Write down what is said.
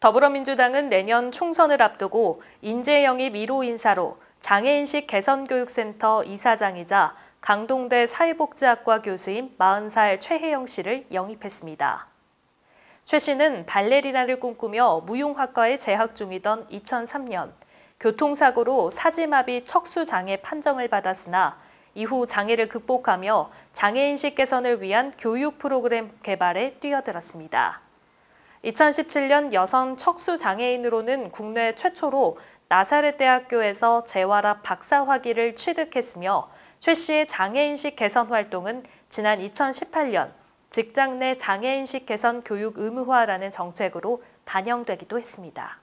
더불어민주당은 내년 총선을 앞두고 인재 영입 1호 인사로 장애인식 개선교육센터 이사장이자 강동대 사회복지학과 교수인 40살 최혜영 씨를 영입했습니다. 최 씨는 발레리나를 꿈꾸며 무용학과에 재학 중이던 2003년 교통사고로 사지마비 척수장애 판정을 받았으나 이후 장애를 극복하며 장애인식 개선을 위한 교육 프로그램 개발에 뛰어들었습니다. 2017년 여성 척수 장애인으로는 국내 최초로 나사렛 대학교에서 재활압 박사 학위를 취득했으며 최 씨의 장애인식 개선 활동은 지난 2018년 직장 내 장애인식 개선 교육 의무화라는 정책으로 반영되기도 했습니다.